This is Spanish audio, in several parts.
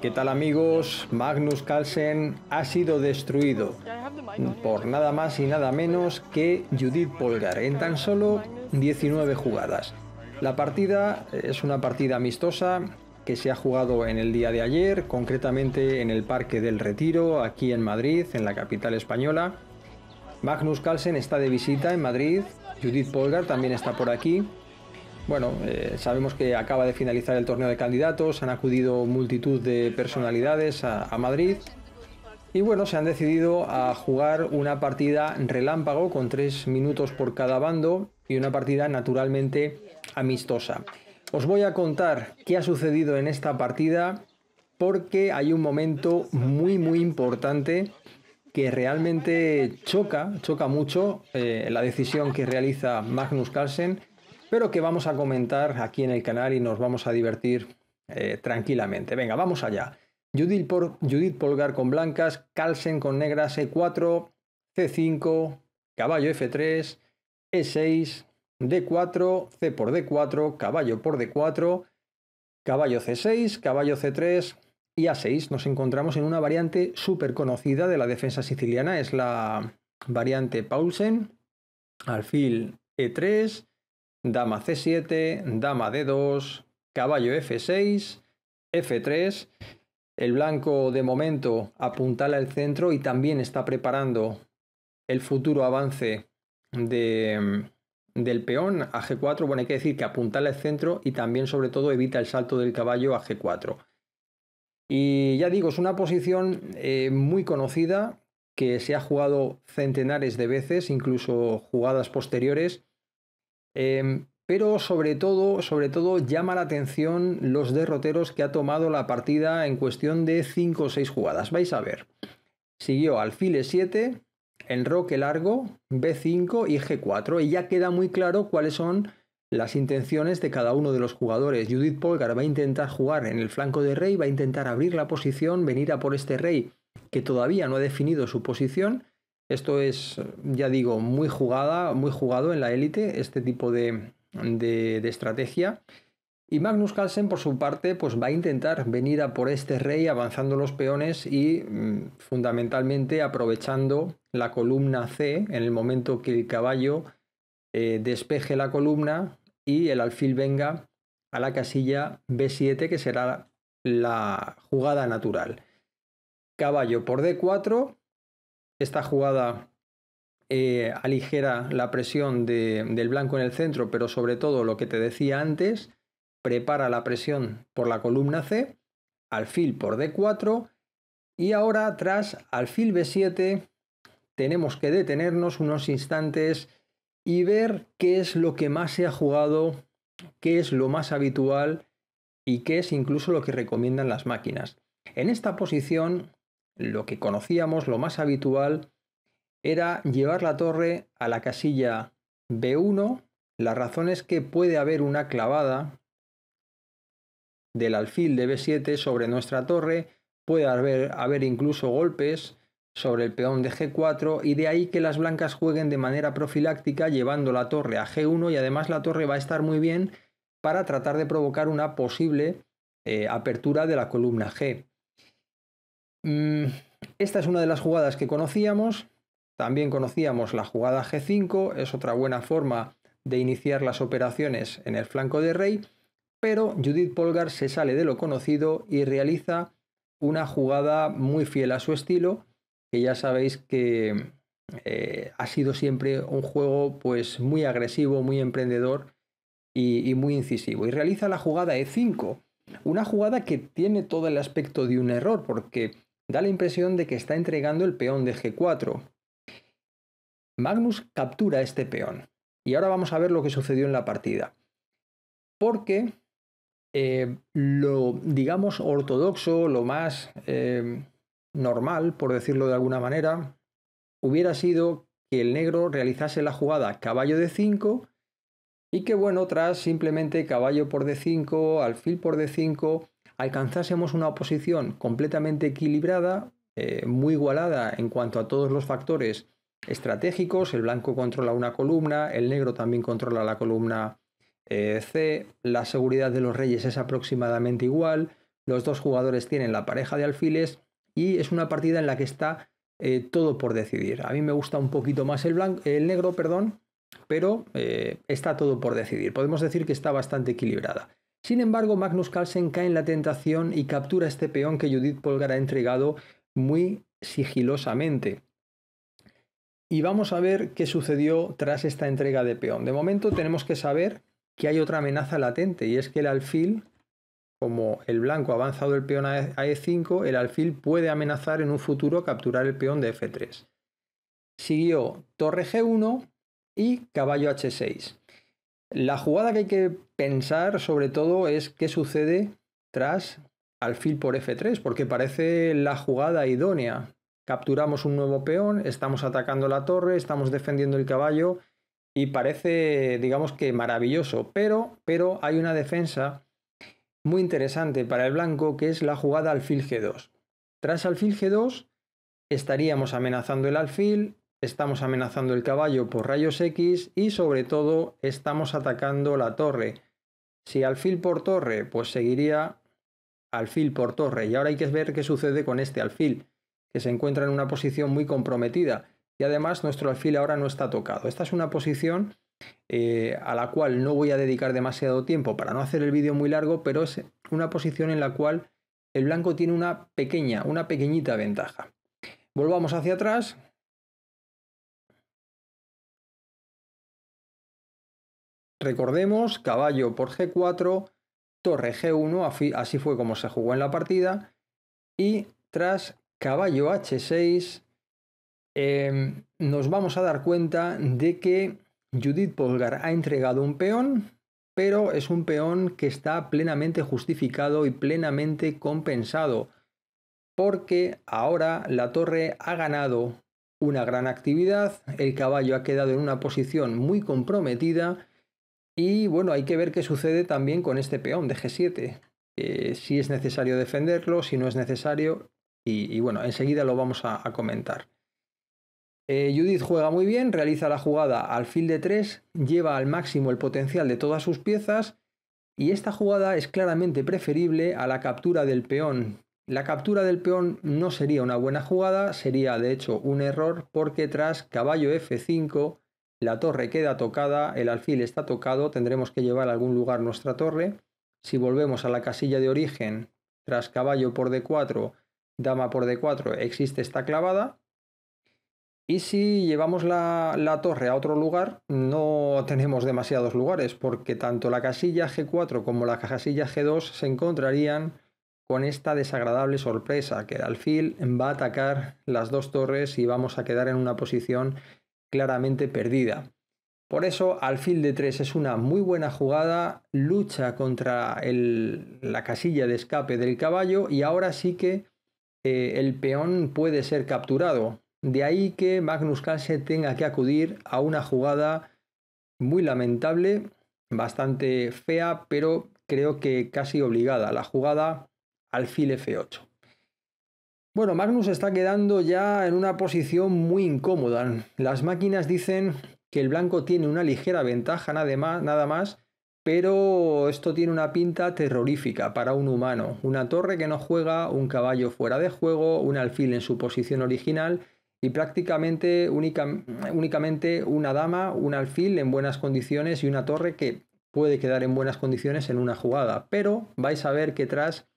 ¿Qué tal amigos? Magnus Carlsen ha sido destruido por nada más y nada menos que Judith Polgar en tan solo 19 jugadas. La partida es una partida amistosa que se ha jugado en el día de ayer, concretamente en el Parque del Retiro, aquí en Madrid, en la capital española. Magnus Carlsen está de visita en Madrid, Judith Polgar también está por aquí. Bueno, eh, sabemos que acaba de finalizar el torneo de candidatos, han acudido multitud de personalidades a, Madrid y bueno, se han decidido a jugar una partida relámpago con tres minutos por cada bando y una partida naturalmente amistosa. Os voy a contar qué ha sucedido en esta partida porque hay un momento muy muy importante que realmente choca, choca mucho eh, la decisión que realiza Magnus Carlsen, pero que vamos a comentar aquí en el canal y nos vamos a divertir eh, tranquilamente. Venga, vamos allá. Judith, por, Judith Polgar con blancas, Carlsen con negras, E4, C5, caballo F3, E6, D4, C por D4, caballo por D4, caballo C6, caballo C3, y A6 nos encontramos en una variante súper conocida de la defensa siciliana, es la variante Paulsen, alfil E3, dama C7, dama D2, caballo F6, F3. El blanco de momento apuntala al centro y también está preparando el futuro avance de, del peón a G4. Bueno, hay que decir que apuntala al centro y también sobre todo evita el salto del caballo a G4. Y ya digo, es una posición eh, muy conocida que se ha jugado centenares de veces, incluso jugadas posteriores. Em, pero sobre todo, sobre todo llama la atención los derroteros que ha tomado la partida en cuestión de 5 o 6 jugadas. Vais a ver. Siguió alfil e7, enroque largo, b5 y g4 y ya queda muy claro cuáles son las intenciones de cada uno de los jugadores. Judith Polgar va a intentar jugar en el flanco de rey, va a intentar abrir la posición, venir a por este rey que todavía no ha definido su posición. Esto es, ya digo, muy jugada, muy jugado en la élite, este tipo de, de, estrategia. Y Magnus Carlsen, por su parte, pues va a intentar venir a por este rey avanzando los peones y mm, fundamentalmente aprovechando la columna C en el momento que el caballo eh, despeje la columna y el alfil venga a la casilla B7 que será la jugada natural. Caballo por D4. Esta jugada eh, aligera la presión del blanco en el centro, pero sobre todo lo que te decía antes, prepara la presión por la columna C, alfil por D4 y ahora tras alfil B7 tenemos que detenernos unos instantes y ver qué es lo que más se ha jugado, qué es lo más habitual y qué es incluso lo que recomiendan las máquinas. En esta posición, lo que conocíamos, lo más habitual, era llevar la torre a la casilla B1. La razón es que puede haber una clavada del alfil de B7 sobre nuestra torre, puede haber, incluso golpes sobre el peón de G4 y de ahí que las blancas jueguen de manera profiláctica llevando la torre a G1 y además la torre va a estar muy bien para tratar de provocar una posible eh, apertura de la columna G. Mm, esta es una de las jugadas que conocíamos. También conocíamos la jugada G5, es otra buena forma de iniciar las operaciones en el flanco de rey, pero Judith Polgar se sale de lo conocido y realiza una jugada muy fiel a su estilo, que ya sabéis que eh, ha sido siempre un juego pues muy agresivo, muy emprendedor y, muy incisivo. Y realiza la jugada E5, una jugada que tiene todo el aspecto de un error, porque da la impresión de que está entregando el peón de G4. Magnus captura este peón. Y ahora vamos a ver lo que sucedió en la partida. Porque eh, lo, digamos, ortodoxo, lo más eh, normal, por decirlo de alguna manera, hubiera sido que el negro realizase la jugada caballo de 5 y que bueno, tras simplemente caballo por d5, alfil por d5, alcanzásemos una posición completamente equilibrada, eh, muy igualada en cuanto a todos los factores estratégicos, el blanco controla una columna, el negro también controla la columna eh, C. La seguridad de los reyes es aproximadamente igual. Los dos jugadores tienen la pareja de alfiles y es una partida en la que está eh, todo por decidir. A mí me gusta un poquito más el, blanco, el negro, perdón, pero está todo por decidir. Podemos decir que está bastante equilibrada. Sin embargo, Magnus Carlsen cae en la tentación y captura este peón que Judith Polgar ha entregado muy sigilosamente. Y vamos a ver qué sucedió tras esta entrega de peón. De momento tenemos que saber que hay otra amenaza latente y es que el alfil, como el blanco ha avanzado el peón a E5, el alfil puede amenazar en un futuro capturar el peón de F3. Siguió torre G1 y caballo H6. La jugada que hay que pensar sobre todo es qué sucede tras alfil por F3, porque parece la jugada idónea. Capturamos un nuevo peón, estamos atacando la torre, estamos defendiendo el caballo y parece, digamos que maravilloso, pero, pero hay una defensa muy interesante para el blanco que es la jugada alfil G2. Tras alfil G2 estaríamos amenazando el alfil, estamos amenazando el caballo por rayos X y sobre todo estamos atacando la torre. Si alfil por torre, pues seguiría alfil por torre. Y ahora hay que ver qué sucede con este alfil, que se encuentra en una posición muy comprometida. Y además nuestro alfil ahora no está tocado. Esta es una posición eh, a la cual no voy a dedicar demasiado tiempo para no hacer el vídeo muy largo, pero es una posición en la cual el blanco tiene una pequeña, una pequeñita ventaja. Volvamos hacia atrás. Recordemos, caballo por G4, torre G1, así fue como se jugó en la partida, y tras caballo H6 em, nos vamos a dar cuenta de que Judith Polgar ha entregado un peón, pero es un peón que está plenamente justificado y plenamente compensado, porque ahora la torre ha ganado una gran actividad, el caballo ha quedado en una posición muy comprometida y bueno, hay que ver qué sucede también con este peón de G7. si es necesario defenderlo, si no es necesario. Y, bueno, enseguida lo vamos a, comentar. Eh, Judith juega muy bien, realiza la jugada alfil de 3, lleva al máximo el potencial de todas sus piezas y esta jugada es claramente preferible a la captura del peón. La captura del peón no sería una buena jugada, sería de hecho un error porque tras caballo F5 la torre queda tocada, el alfil está tocado, tendremos que llevar a algún lugar nuestra torre. Si volvemos a la casilla de origen, tras caballo por D4, dama por D4, existe esta clavada. Y si llevamos la, la, torre a otro lugar, no tenemos demasiados lugares, porque tanto la casilla G4 como la casilla G2 se encontrarían con esta desagradable sorpresa, que el alfil va a atacar las dos torres y vamos a quedar en una posición claramente perdida. Por eso, alfil de 3 es una muy buena jugada, lucha contra la casilla de escape del caballo y ahora sí que eh, el peón puede ser capturado. De ahí que Magnus Carlsen tenga que acudir a una jugada muy lamentable, bastante fea, pero creo que casi obligada, la jugada alfil F8. Bueno, Magnus está quedando ya en una posición muy incómoda. Las máquinas dicen que el blanco tiene una ligera ventaja nada más, nada más, pero esto tiene una pinta terrorífica para un humano. Una torre que no juega, un caballo fuera de juego, un alfil en su posición original y prácticamente únicamente una dama, un alfil en buenas condiciones y una torre que puede quedar en buenas condiciones en una jugada. Pero vais a ver que tras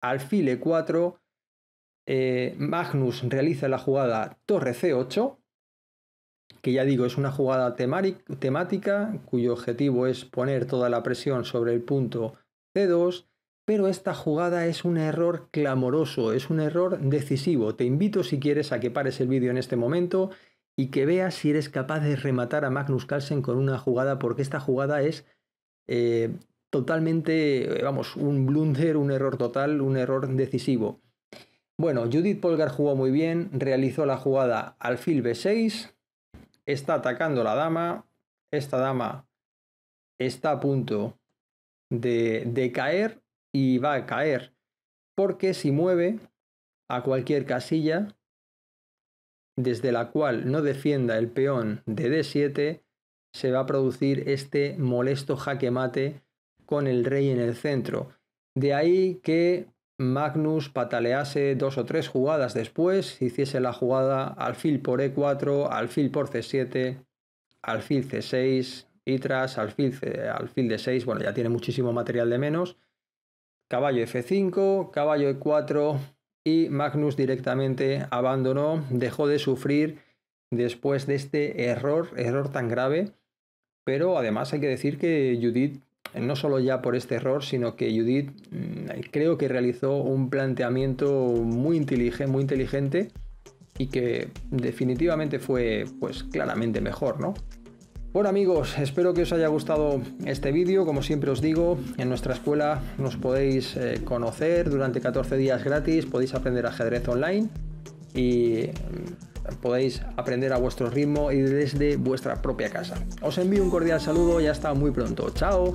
alfil E4 eh, Magnus realiza la jugada torre C8, que ya digo es una jugada temática cuyo objetivo es poner toda la presión sobre el punto C2, pero esta jugada es un error clamoroso, es un error decisivo. Te invito si quieres a que pares el vídeo en este momento y que veas si eres capaz de rematar a Magnus Carlsen con una jugada, porque esta jugada es eh, totalmente, vamos, un blunder, un error total, un error decisivo. Bueno, Judith Polgar jugó muy bien, realizó la jugada alfil b6, está atacando la dama, esta dama está a punto de, de caer y va a caer porque si mueve a cualquier casilla desde la cual no defienda el peón de d7, se va a producir este molesto jaque mate con el rey en el centro. De ahí que Magnus patalease dos o tres jugadas después, hiciese la jugada alfil por E4, alfil por C7, alfil C6 y tras alfil, alfil D6, bueno, ya tiene muchísimo material de menos, caballo F5, caballo E4 y Magnus directamente abandonó, dejó de sufrir después de este error, error tan grave, pero además hay que decir que Judith no solo ya por este error, sino que Judith mm, creo que realizó un planteamiento muy inteligente, muy inteligente y que definitivamente fue pues claramente mejor, ¿no? Bueno amigos, espero que os haya gustado este vídeo. Como siempre os digo, en nuestra escuela nos podéis eh, conocer durante 14 días gratis, podéis aprender ajedrez online y podéis aprender a vuestro ritmo y desde vuestra propia casa. Os envío un cordial saludo y hasta muy pronto. Chao.